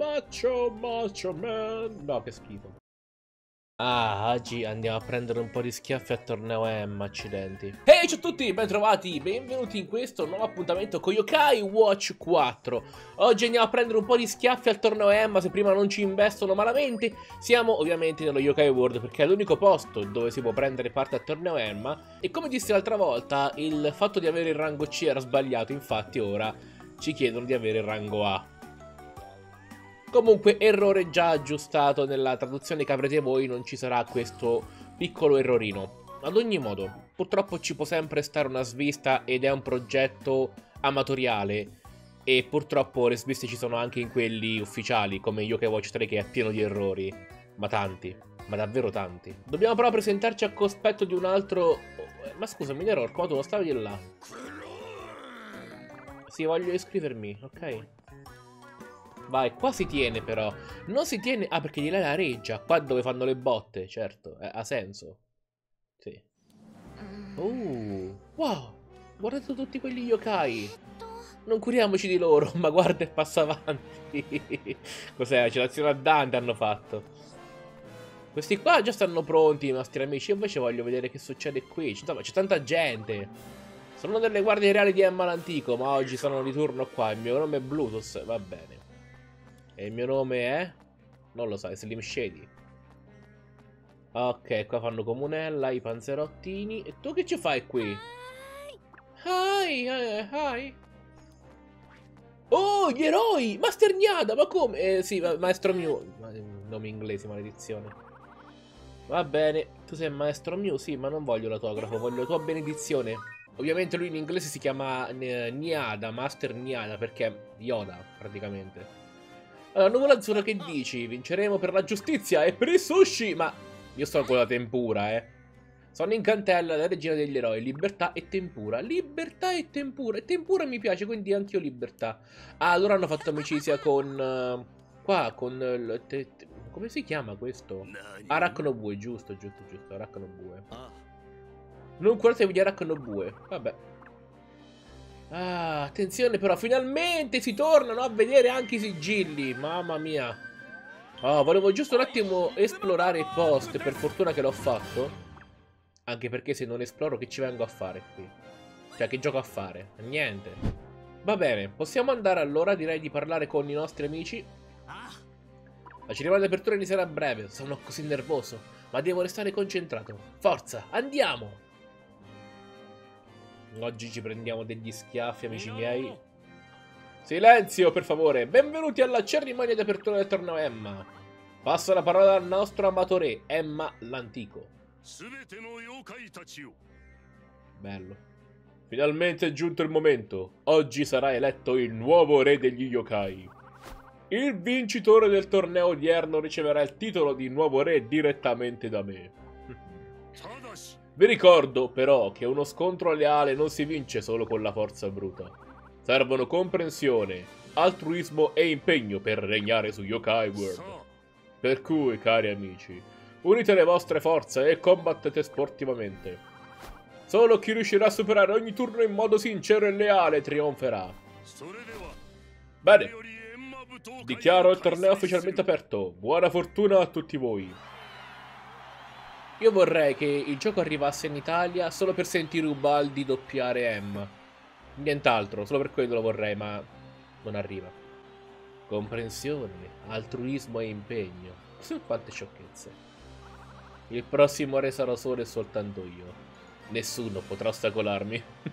Macho, macho man. No, che schifo. Ah, oggi andiamo a prendere un po' di schiaffi a torneo M, accidenti. Ehi, hey, ciao a tutti, bentrovati, benvenuti in questo nuovo appuntamento con Yokai Watch 4. Oggi andiamo a prendere un po' di schiaffi al torneo M, se prima non ci investono malamente. Siamo ovviamente nello Yokai World perché è l'unico posto dove si può prendere parte al torneo M. E come dissi l'altra volta, il fatto di avere il rango C era sbagliato, infatti ora ci chiedono di avere il rango A. Comunque, errore già aggiustato nella traduzione che avrete voi, non ci sarà questo piccolo errorino. Ad ogni modo, purtroppo ci può sempre stare una svista ed è un progetto amatoriale. E purtroppo le sviste ci sono anche in quelli ufficiali, come Yokai Watch 3 che è pieno di errori. Ma tanti, ma davvero tanti. Dobbiamo però presentarci a cospetto di un altro... Ma scusami, Neror, come tu non stavi là? Sì, voglio iscrivermi, ok? Vai, qua si tiene però. Non si tiene... Ah, perché gliela la reggia. Qua dove fanno le botte, certo. Eh, ha senso. Sì. Uh. Wow. Guardate tutti quegli yokai. Non curiamoci di loro, ma guarda e passa avanti. Cos'è? La celazione a Dante hanno fatto. Questi qua già stanno pronti, i nostri amici. Io invece voglio vedere che succede qui. C'è tanta gente. Sono delle guardie reali di Emma l'antico, ma oggi sono di turno qua. Il mio nome è Bluetooth, va bene. E il mio nome è... Non lo sai, Slim Shady. Ok, qua fanno comunella, i panzerottini. E tu che ci fai qui? Hi, hi, hi. Oh, gli eroi! Master Gnada, ma come? Eh, sì, maestro Mew. Nome inglese, maledizione. Va bene, tu sei maestro Mew, sì, ma non voglio l'autografo, voglio la tua benedizione. Ovviamente lui in inglese si chiama Niada, Master Niada, perché Yoda, praticamente. Allora, nuvola azzurra che dici? Vinceremo per la giustizia e per il sushi! Ma io sto con la tempura, eh. Sono in cantella, la regina degli eroi, libertà e tempura. Libertà e tempura. E tempura mi piace, quindi anch'io libertà. Ah, allora hanno fatto amicizia con... Uh, qua, con... Uh, te, te, come si chiama questo? Arachnobue, giusto, giusto, giusto. Arachnobue. Ah. Non curatevi di Arachnobue. Vabbè. Ah, attenzione però, finalmente si tornano a vedere anche i sigilli. Mamma mia. Oh, volevo giusto un attimo esplorare il post, per fortuna che l'ho fatto. Anche perché se non esploro che ci vengo a fare qui? Cioè, che gioco a fare? Niente. Va bene, possiamo andare allora, direi di parlare con i nostri amici. La cerimonia di apertura inizierà a breve, sono così nervoso, ma devo restare concentrato. Forza, andiamo! Oggi ci prendiamo degli schiaffi, amici miei. Silenzio, per favore. Benvenuti alla cerimonia di apertura del torneo Emma. Passo la parola al nostro amato re, Emma l'Antico. Bello. Finalmente è giunto il momento. Oggi sarà eletto il nuovo re degli yokai. Il vincitore del torneo odierno riceverà il titolo di nuovo re direttamente da me. Vi ricordo però che uno scontro leale non si vince solo con la forza bruta. Servono comprensione, altruismo e impegno per regnare su Yokai World. Per cui, cari amici, unite le vostre forze e combattete sportivamente. Solo chi riuscirà a superare ogni turno in modo sincero e leale trionferà. Bene, dichiaro il torneo ufficialmente aperto. Buona fortuna a tutti voi. Io vorrei che il gioco arrivasse in Italia solo per sentire Ubaldi doppiare M. Nient'altro, solo per quello lo vorrei, ma non arriva. Comprensione, altruismo e impegno. Quante sciocchezze. Il prossimo re sarò solo e soltanto io. Nessuno potrà ostacolarmi.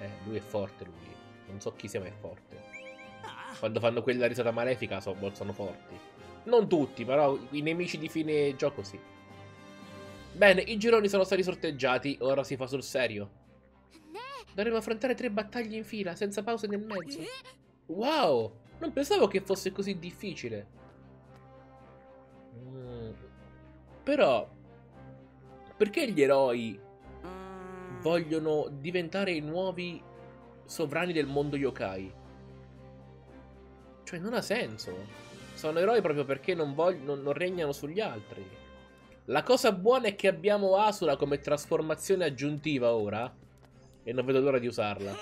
eh, lui è forte, lui. Non so chi sia, ma è forte. Quando fanno quella risata malefica sono, sono forti. Non tutti, però i nemici di fine gioco sì. Bene, i gironi sono stati sorteggiati, ora si fa sul serio. Dovremo affrontare tre battaglie in fila, senza pause nel mezzo. Wow, non pensavo che fosse così difficile. Mm. Però, perché gli eroi vogliono diventare i nuovi sovrani del mondo yokai? Cioè, non ha senso. Sono eroi proprio perché non, non, non regnano sugli altri. La cosa buona è che abbiamo Asura come trasformazione aggiuntiva ora. E non vedo l'ora di usarla.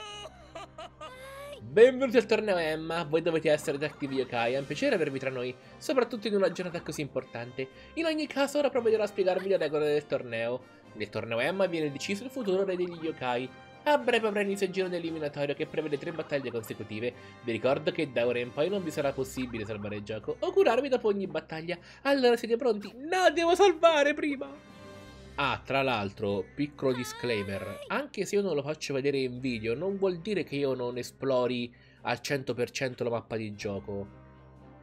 Benvenuti al torneo Emma, voi dovete essere Detective Yokai, è un piacere avervi tra noi, soprattutto in una giornata così importante. In ogni caso ora provvederò a spiegarvi le regole del torneo. Nel torneo Emma viene deciso il futuro re degli Yokai. A breve avrà inizio il giro eliminatorio che prevede tre battaglie consecutive. Vi ricordo che da ora in poi non vi sarà possibile salvare il gioco o curarvi dopo ogni battaglia. Allora siete pronti? No, devo salvare prima! Ah, tra l'altro, piccolo disclaimer, anche se io non lo faccio vedere in video, non vuol dire che io non esplori al 100% la mappa di gioco.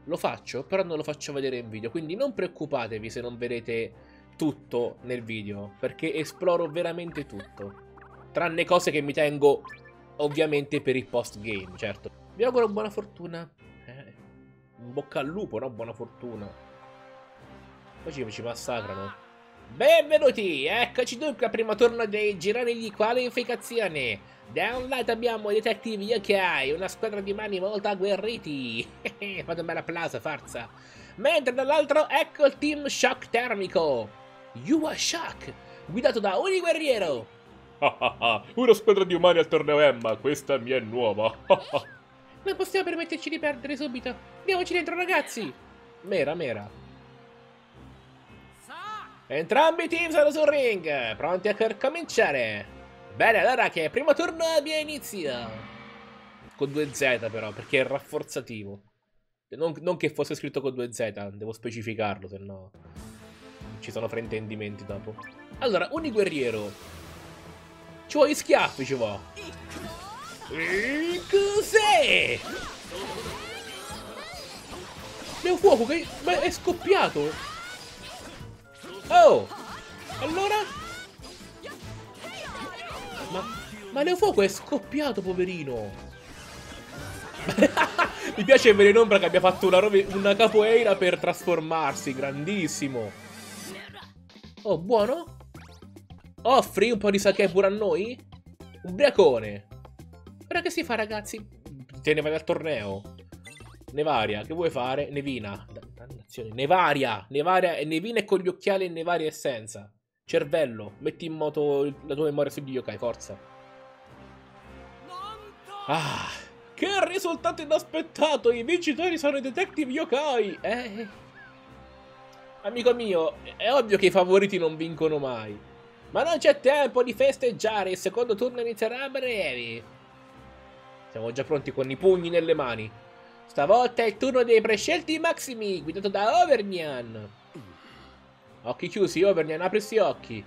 Lo faccio, però non lo faccio vedere in video, quindi non preoccupatevi se non vedete tutto nel video, perché esploro veramente tutto. Tranne cose che mi tengo, ovviamente, per il post-game, certo. Vi auguro buona fortuna. Eh, bocca al lupo, no? Buona fortuna. Poi ci, ci massacrano. Benvenuti, eccoci dunque al primo turno dei gironi di qualificazione. Da un lato abbiamo i Detective Yokai, una squadra di mani molto agguerriti. Fate un bel applauso, forza. Mentre dall'altro ecco il team Shock Termico. Yua Shock, guidato da Uni Guerriero. una squadra di umani al torneo Emma, questa mi è nuova. non possiamo permetterci di perdere subito. Andiamoci dentro, ragazzi. Mera, mera. Entrambi i team sono sul ring, pronti a cominciare. Bene, allora che primo turno abbia inizio. Con 2Z però, perché è rafforzativo. Non, non, che fosse scritto con 2Z, devo specificarlo, se no ci sono fraintendimenti dopo. Allora, Uni Ci vuoi schiaffi, ci vuoi. Cos'è? Neo fuoco che ma è scoppiato. Oh! Allora? Ma, ma Neofuoco è scoppiato, poverino! Mi piace il Velenombra che abbia fatto una, una capoeira per trasformarsi, grandissimo! Oh, buono? Offri un po' di sake pure a noi? Ubriacone! Ora che si fa, ragazzi? Te ne vai dal torneo? Nevaria, che vuoi fare? Nevina. Dannazione. Nevaria. Nevaria. Nevina è con gli occhiali e Nevaria è senza. Cervello. Metti in moto la tua memoria sugli yokai, forza. Ah. Che risultato inaspettato! I vincitori sono i detective yokai! Eh. Amico mio, è ovvio che i favoriti non vincono mai. Ma non c'è tempo di festeggiare, il secondo turno inizierà a breve. Siamo già pronti con i pugni nelle mani. Stavolta è il turno dei prescelti Maximi, guidato da Overnian. Occhi chiusi, Overnian, apri questi occhi.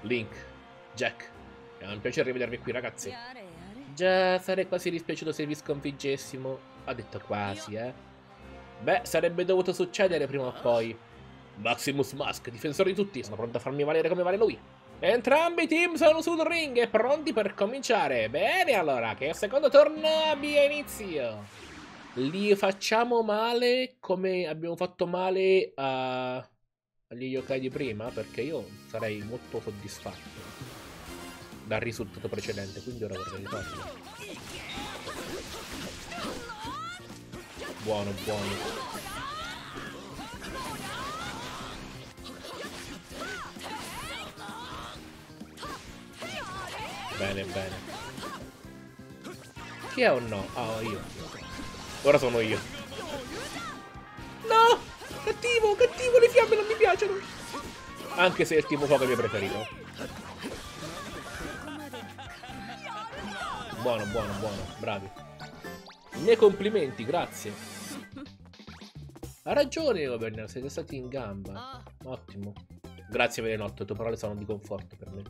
Link, Jack, è un piacere rivedervi qui, ragazzi. Già, sarei quasi dispiaciuto se vi sconfiggessimo. Ha detto quasi, eh. Beh, sarebbe dovuto succedere prima o poi. Maximus Mask, difensore di tutti, sono pronto a farmi valere come vale lui. Entrambi i team sono sul ring e pronti per cominciare. Bene, allora, che il secondo turno abbia inizio. Li facciamo male come abbiamo fatto male a... agli yokai di prima perché io sarei molto soddisfatto dal risultato precedente quindi ora vorrei rifarlo. Buono buono bene bene chi è o no? Ah, oh, io Ora sono io. No! Cattivo, cattivo, le fiamme non mi piacciono. Anche se è il tipo fuoco mio preferito. Buono, buono, buono. Bravi. I miei complimenti, grazie. Ha ragione, Overner, siete stati in gamba. Ottimo. Grazie, Velenotto, le tue parole sono di conforto per me.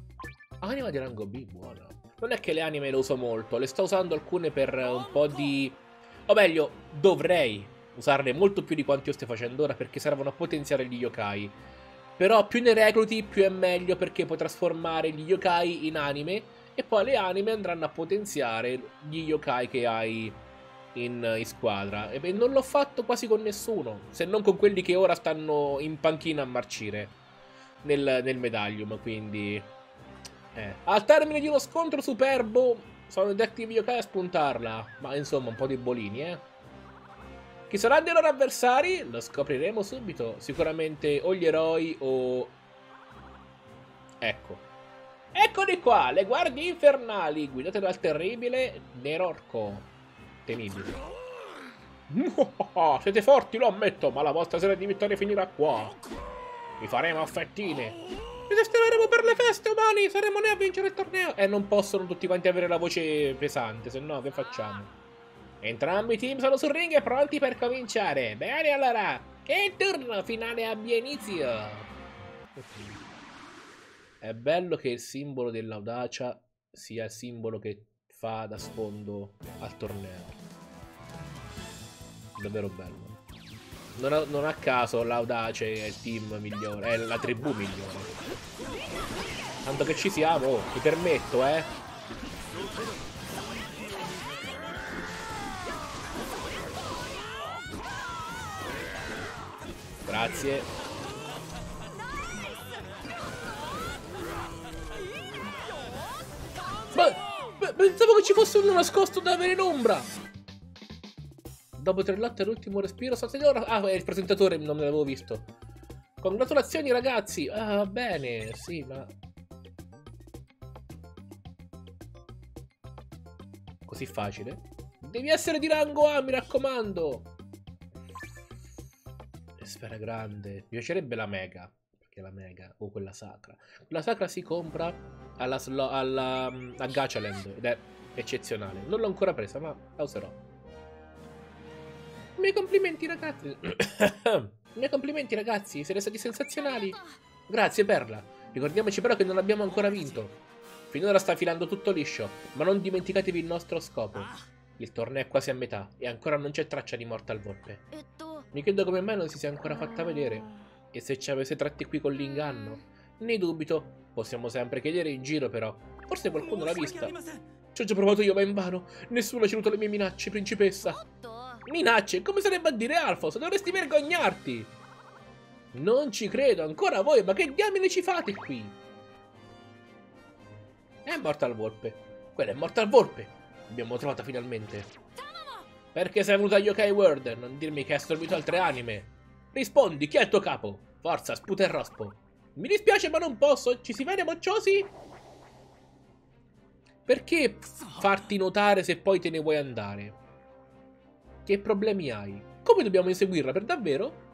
Anima di rango B, buona. Non è che le anime le uso molto, le sto usando alcune per un po' di o meglio, dovrei usarle molto più di quanto io stia facendo ora perché servono a potenziare gli yokai. Però più ne recluti, più è meglio perché puoi trasformare gli yokai in anime e poi le anime andranno a potenziare gli yokai che hai in, in squadra. E non l'ho fatto quasi con nessuno, se non con quelli che ora stanno in panchina a marcire nel, nel medaglium, quindi... Eh. Al termine di uno scontro superbo, sono i Detective Yokai a spuntarla. Ma insomma, un po' di bolini, eh. Chi saranno i loro avversari? Lo scopriremo subito. Sicuramente o gli eroi o... Ecco. Eccoli qua, le guardie infernali, guidate dal terribile Nerorco. temibile. Siete forti, lo ammetto, ma la vostra serie di vittorie finirà qua. Vi faremo a fettine. Vi sistemeremo per le feste umani, saremo noi a vincere il torneo. E non possono tutti quanti avere la voce pesante, se no che facciamo? Entrambi i team sono sul ring e pronti per cominciare. Bene allora, che turno finale abbia inizio. È bello che il simbolo dell'audacia sia il simbolo che fa da sfondo al torneo davvero bello. Non a, non a caso l'audace è il team migliore, è la tribù migliore. Tanto che ci siamo, oh, mi permetto, eh. Grazie. Ma, pensavo che ci fosse uno nascosto da avere in ombra. Dopo tre lotte all'ultimo respiro, signora... Ah, è il presentatore, non me l'avevo visto. Congratulazioni ragazzi! Ah, bene, sì, ma... Così facile? Devi essere di rango A, mi raccomando! Sfera grande. Mi piacerebbe la mega. Perché la mega, o quella sacra. Quella sacra si compra alla, alla, a Gachaland ed è eccezionale. Non l'ho ancora presa, ma la userò. Miei complimenti, ragazzi. Miei complimenti, ragazzi. Siete stati sensazionali. Grazie, Perla. Ricordiamoci però che non abbiamo ancora vinto. Finora sta filando tutto liscio, ma non dimenticatevi il nostro scopo. Il torneo è quasi a metà e ancora non c'è traccia di Mortal Volpe. Mi chiedo come mai non si sia ancora fatta vedere. E se ci avesse tratti qui con l'inganno? Ne dubito. Possiamo sempre chiedere in giro, però. Forse qualcuno l'ha vista. Ci ho già provato io, ma invano. Nessuno ha ceduto le mie minacce, principessa. Minacce? Come sarebbe a dire Alfos? Dovresti vergognarti! Non ci credo, ancora voi, ma che diamine ci fate qui? È Mortal Volpe. Quella è Mortal Volpe. L'abbiamo trovata finalmente. Perché sei venuta a Yokai World? Non dirmi che hai assorbito altre anime. Rispondi, chi è il tuo capo? Forza, sputa e rospo. Mi dispiace ma non posso, ci si vede mocciosi? Perché farti notare se poi te ne vuoi andare? Che problemi hai? Come dobbiamo inseguirla per davvero?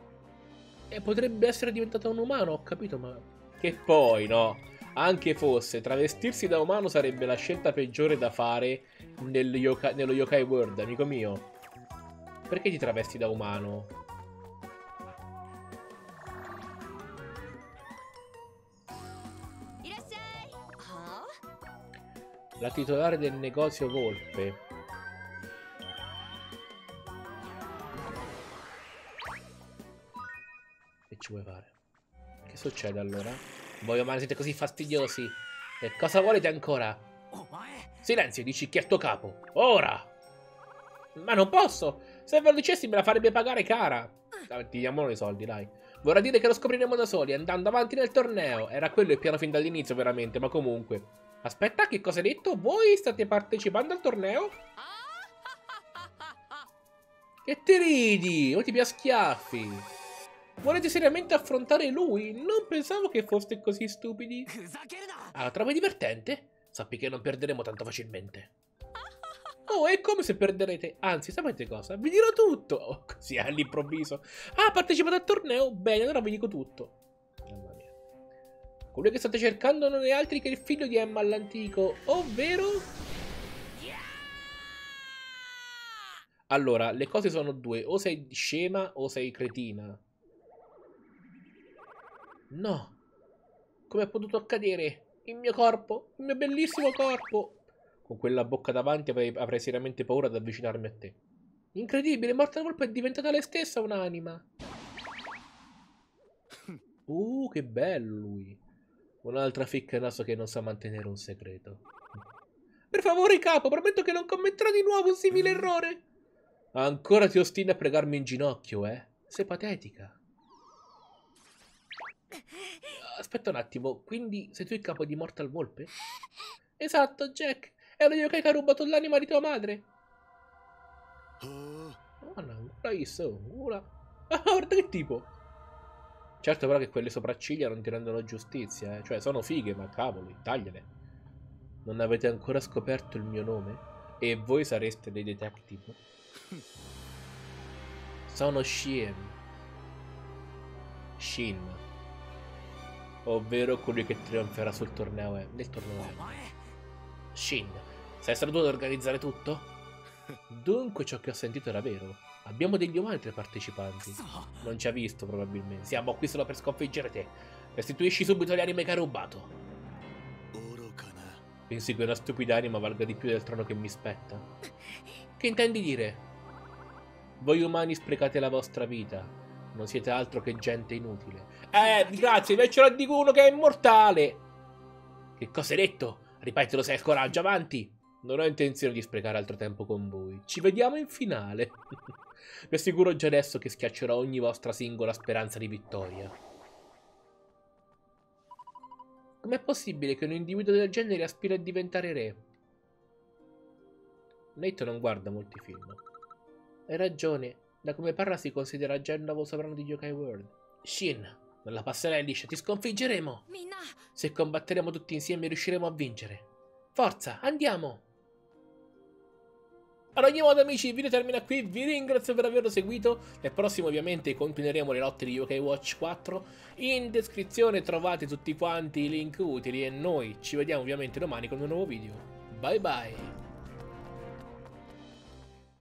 E potrebbe essere diventata un umano, ho capito, ma... Che poi, no? Anche fosse, travestirsi da umano sarebbe la scelta peggiore da fare nel yoka, nello yokai world, amico mio. Perché ti travesti da umano? La titolare del negozio Volpe succede allora? Voi umani siete così fastidiosi. E cosa volete ancora? Silenzio, dici chi è tuo capo. Ora! Ma non posso! Se ve lo dicessi me la farebbe pagare cara. Ti diamo i soldi, dai. Vorrà dire che lo scopriremo da soli, andando avanti nel torneo. Era quello il piano fin dall'inizio, veramente, ma comunque. Aspetta, che cosa hai detto? Voi state partecipando al torneo? Che ti ridi? O ti pia schiaffi? Volete seriamente affrontare lui? Non pensavo che foste così stupidi. Ah, la trovi divertente? Sappi che non perderemo tanto facilmente. Oh, è come se perderete. Anzi, sapete cosa? Vi dirò tutto. Oh, così all'improvviso. Ah, partecipate al torneo? Bene, allora vi dico tutto. Mamma mia. Colui che state cercando non è altro che il figlio di Emma all'antico, ovvero... Allora, le cose sono due. O sei scema o sei cretina. No. Come è potuto accadere? Il mio corpo, il mio bellissimo corpo. Con quella bocca davanti avrei, avrei seriamente paura ad avvicinarmi a te. Incredibile, Mortal Wolf è diventata lei stessa un'anima. Uh, che bello lui. Un'altra ficca naso che non sa mantenere un segreto. Per favore, capo, prometto che non commetterò di nuovo un simile errore. Ancora ti ostini a pregarmi in ginocchio, eh? Sei patetica. Aspetta un attimo, quindi sei tu il capo di Mortal Volpe? Esatto, Jack. È lo yokai che ha rubato l'anima di tua madre. Oh no, visto? Una... Ah, guarda che tipo. Certo però che quelle sopracciglia non ti rendono giustizia, eh. Cioè, sono fighe, ma cavoli, tagliale. Non avete ancora scoperto il mio nome? E voi sareste dei detective? Sono Shin. Shin. Ovvero colui che trionferà sul torneo e nel torneo E. Shin, sei stato tu ad organizzare tutto? Dunque ciò che ho sentito era vero. Abbiamo degli umani tra i partecipanti. Non ci ha visto probabilmente. Siamo qui solo per sconfiggere te. Restituisci subito le anime che hai rubato. Pensi che una stupida anima valga di più del trono che mi spetta? Che intendi dire? Voi umani sprecate la vostra vita. Non siete altro che gente inutile. Eh, grazie, invece lo dico uno che è immortale. Che cosa hai detto? Ripetilo se hai coraggio, avanti. Non ho intenzione di sprecare altro tempo con voi. Ci vediamo in finale. Vi assicuro già adesso che schiaccerò ogni vostra singola speranza di vittoria. Com'è possibile che un individuo del genere aspiri a diventare re? Nate non guarda molti film. Hai ragione, da come parla si considera già il nuovo sovrano di Yokai World. Shin, la passerai liscia, ti sconfiggeremo! Se combatteremo tutti insieme riusciremo a vincere. Forza, andiamo! Ad ogni modo amici il video termina qui, vi ringrazio per averlo seguito, nel prossimo ovviamente continueremo le lotte di Yokai Watch 4, in descrizione trovate tutti quanti i link utili e noi ci vediamo ovviamente domani con un nuovo video. Bye bye!